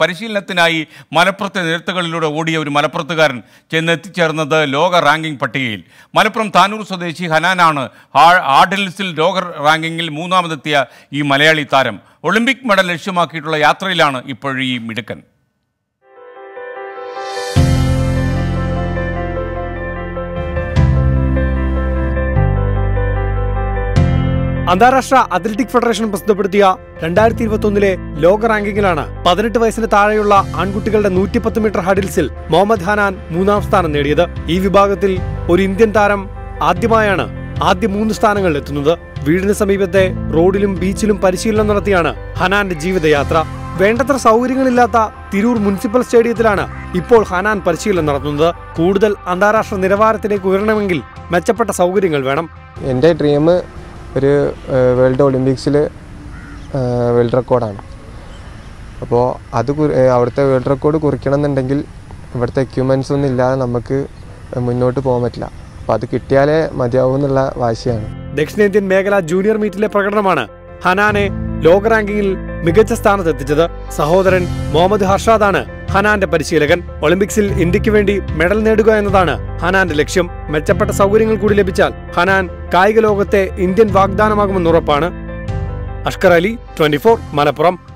പരിശീലനത്തിനായി മലപ്പുറത്തെ നിരത്തുകളിലൂടെ ഓടിയ ഒരു മലപ്പുറത്തുകാരൻ ചെന്നെത്തിച്ചേർന്നത് ലോക റാങ്കിംഗ് പട്ടികയിൽ. മലപ്പുറം താനൂർ സ്വദേശി ഹനാനാണ് ആഡിൽസിൽ ലോക റാങ്കിങ്ങിൽ മൂന്നാമതെത്തിയ ഈ മലയാളി താരം. ഒളിമ്പിക് മെഡൽ ലക്ഷ്യമാക്കിയിട്ടുള്ള യാത്രയിലാണ് ഇപ്പോഴീ മിടുക്കൻ. അന്താരാഷ്ട്ര അത്ലറ്റിക് ഫെഡറേഷൻ പ്രസിദ്ധപ്പെടുത്തിയ രണ്ടായിരത്തി ഇരുപത്തൊന്നിലെ ലോക റാങ്കിങ്ങിലാണ് പതിനെട്ട് വയസ്സിന് താഴെയുള്ള ആൺകുട്ടികളുടെ നൂറ്റിപ്പത്ത് മീറ്റർ ഹഡിൽസിൽ മുഹമ്മദ് ഹനാൻ മൂന്നാം സ്ഥാനം നേടിയത്. ഈ വിഭാഗത്തിൽ ഒരു ഇന്ത്യൻ താരം ആദ്യമായാണ് ആദ്യ മൂന്ന് സ്ഥാനങ്ങളിൽ എത്തുന്നത്. വീടിന് സമീപത്തെ റോഡിലും ബീച്ചിലും പരിശീലനം നടത്തിയാണ് ഹനാന്റെ ജീവിതയാത്ര. വേണ്ടത്ര സൗകര്യങ്ങളില്ലാത്ത തിരൂർ മുനിസിപ്പൽ സ്റ്റേഡിയത്തിലാണ് ഇപ്പോൾ ഹനാൻ പരിശീലനം നടത്തുന്നത്. കൂടുതൽ അന്താരാഷ്ട്ര നിലവാരത്തിലേക്ക് ഉയരണമെങ്കിൽ മെച്ചപ്പെട്ട സൗകര്യങ്ങൾ വേണം. എന്റെ ഡ്രീം ഒരു വേൾഡ് ഒളിമ്പിക്സിൽ വേൾഡ് റെക്കോർഡാണ്. അപ്പോൾ അത് അവിടുത്തെ വേൾഡ് റെക്കോർഡ് കുറിക്കണം എന്നുണ്ടെങ്കിൽ ഇവിടുത്തെ എക്യുപ്മെൻസ് ഒന്നും ഇല്ലാതെ നമുക്ക് മുന്നോട്ട് പോകാൻ പറ്റില്ല. അപ്പോൾ അത് കിട്ടിയാലേ മതിയാവും എന്നുള്ള വാശിയാണ്. ദക്ഷിണേന്ത്യൻ മേഖല ജൂനിയർ മീറ്റിലെ പ്രകടനമാണ് ഹനാനെ ലോക റാങ്കിങ്ങിൽ മികച്ച സ്ഥാനത്ത് എത്തിച്ചത് സഹോദരൻ മുഹമ്മദ് ഹർഷാദാണ്. ഹനാന്റെ പരിശീലകൻ ഒളിമ്പിക്സിൽ ഇന്ത്യയ്ക്ക് വേണ്ടി മെഡൽ നേടുക എന്നതാണ് ഹനാന്റെ ലക്ഷ്യം. മെച്ചപ്പെട്ട സൗകര്യങ്ങൾ കൂടി ലഭിച്ചാൽ ഹനാൻ കായിക ലോകത്തെ ഇന്ത്യൻ വാഗ്ദാനമാകുമെന്നുറപ്പാണ്. അഷ്കർ അലി ട്വന്റി മലപ്പുറം.